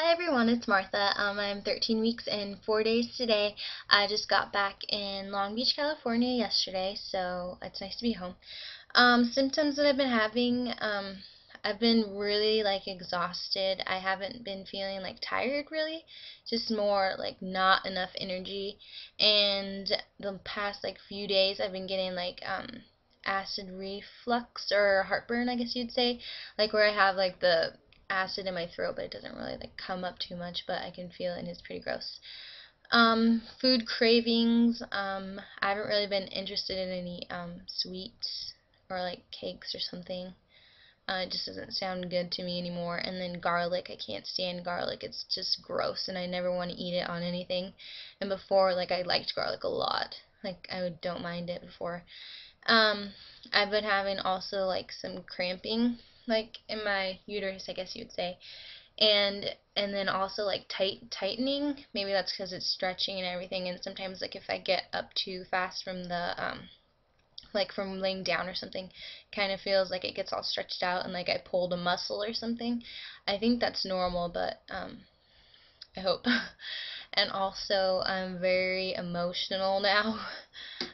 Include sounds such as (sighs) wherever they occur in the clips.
Hi everyone, it's Martha. Um, I'm 13 weeks and 4 days today. I just got back in Long Beach, California yesterday, so it's nice to be home. Um, symptoms that I've been having, um, I've been really like exhausted. I haven't been feeling like tired really, just more like not enough energy. And the past like few days I've been getting like um acid reflux or heartburn, I guess you'd say, like where I have like the acid in my throat, but it doesn't really like come up too much, but I can feel it and it's pretty gross. Um, food cravings, um, I haven't really been interested in any um, sweets or like cakes or something. Uh, it just doesn't sound good to me anymore. And then garlic, I can't stand garlic. It's just gross, and I never want to eat it on anything. And before, like I liked garlic a lot. Like I would, don't mind it before. Um, I've been having also like some cramping like in my uterus, I guess you would say. And and then also like tight tightening. Maybe that's because it's stretching and everything. And sometimes like if I get up too fast from the um like from laying down or something, kind of feels like it gets all stretched out and like I pulled a muscle or something. I think that's normal, but um I hope. (laughs) and also I'm very emotional (laughs) now.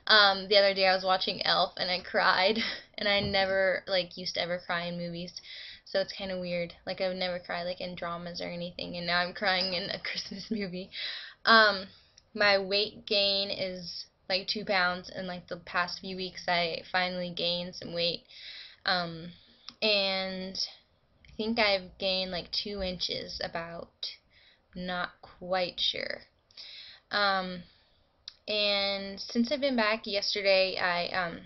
Um, the other day I was watching Elf and I cried, (laughs) and I never like used to ever cry in movies, so it's kind of weird. Like I would never cry like in dramas or anything, and now I'm crying in a (laughs) Christmas movie. Um, my weight gain is like two pounds in like the past few weeks. I finally gained some weight, um, and I think I've gained like two inches about. Not quite sure. Um, and since I've been back yesterday, I um,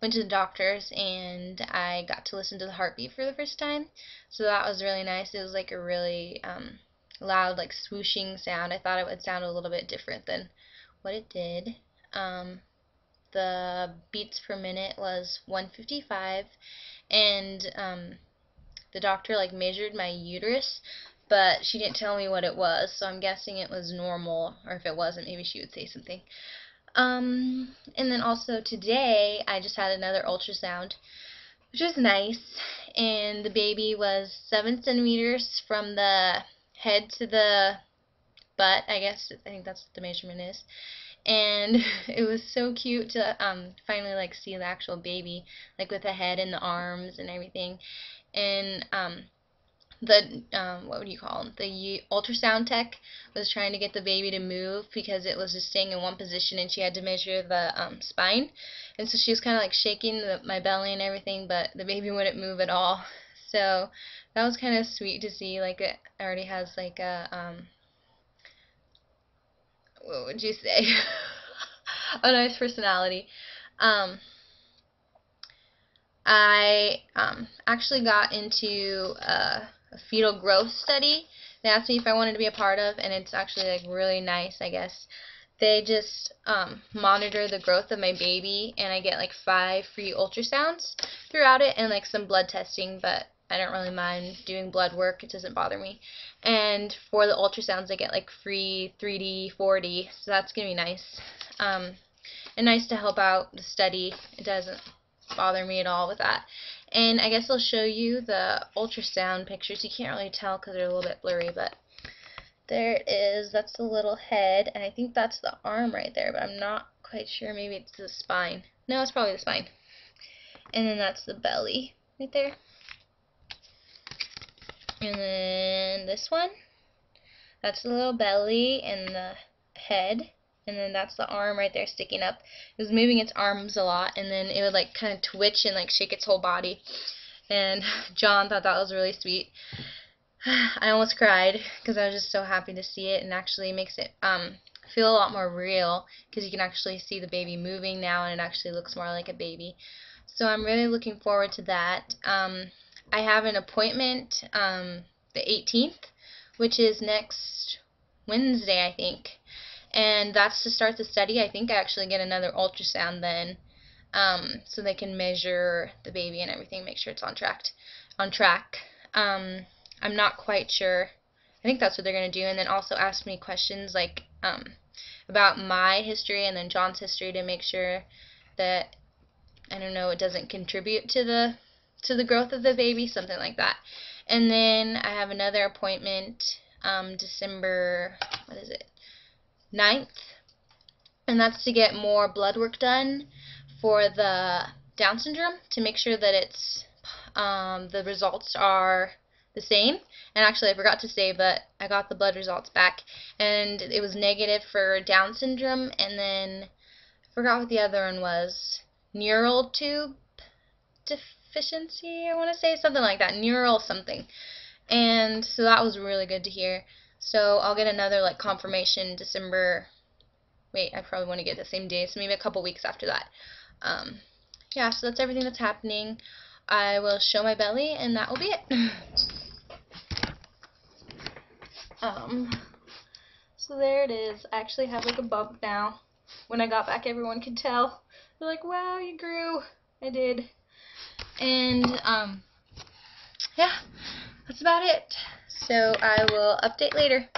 went to the doctor's and I got to listen to the heartbeat for the first time. So that was really nice. It was like a really um, loud, like swooshing sound. I thought it would sound a little bit different than what it did. Um, the beats per minute was 155, and um, the doctor like measured my uterus but she didn't tell me what it was, so I'm guessing it was normal, or if it wasn't, maybe she would say something. Um, and then also today, I just had another ultrasound, which was nice, and the baby was 7 centimeters from the head to the butt, I guess, I think that's what the measurement is, and (laughs) it was so cute to um, finally, like, see the actual baby, like, with the head and the arms and everything, and, um, the um, what would you call them? The ultrasound tech was trying to get the baby to move because it was just staying in one position, and she had to measure the um, spine, and so she was kind of like shaking the, my belly and everything, but the baby wouldn't move at all. (laughs) So that was kind of sweet to see. Like it already has like a um, what would you say? (laughs) a nice personality. Um, I um, actually got into uh, a fetal growth study they asked me if I wanted to be a part of, and it's actually like really nice, I guess. They just um, monitor the growth of my baby, and I get like five free ultrasounds throughout it, and like some blood testing, but I don't really mind doing blood work. It doesn't bother me. And for the ultrasounds, I get like free 3D, 4D, so that's gonna be nice. Um, and nice to help out the study. It doesn't bother me at all with that. And I guess I'll show you the ultrasound pictures. You can't really tell because they're a little bit blurry, but there it is. That's the little head, and I think that's the arm right there, but I'm not quite sure. Maybe it's the spine. No, it's probably the spine. And then that's the belly right there. And then this one, that's the little belly and the head and then that's the arm right there sticking up. It was moving its arms a lot, and then it would like kind of twitch and like shake its whole body. And (laughs) John thought that was really sweet. (sighs) I almost cried because I was just so happy to see it, and actually makes it um feel a lot more real because you can actually see the baby moving now, and it actually looks more like a baby. So I'm really looking forward to that. Um, I have an appointment um, the 18th, which is next Wednesday, I think and that's to start the study. I think I actually get another ultrasound then, um, so they can measure the baby and everything, make sure it's on track. On track. Um, I'm not quite sure. I think that's what they're gonna do, and then also ask me questions like um, about my history and then John's history to make sure that I don't know it doesn't contribute to the to the growth of the baby, something like that. And then I have another appointment um, December, what is it, 9th. And that's to get more blood work done for the Down syndrome to make sure that it's um, the results are the same. And actually, I forgot to say, but I got the blood results back, and it was negative for Down syndrome, and then I forgot what the other one was. Neural tube deficiency, I want to say something like that. Neural something. And so that was really good to hear. So I'll get another like confirmation December. Wait, I probably want to get the same day, so maybe a couple weeks after that. Um, yeah, so that's everything that's happening. I will show my belly, and that will be it. (clears throat) um, so there it is. I actually have like a bump now. When I got back, everyone could tell. They're like, wow, you grew. I did. And, um, yeah, that's about it. So I will update later.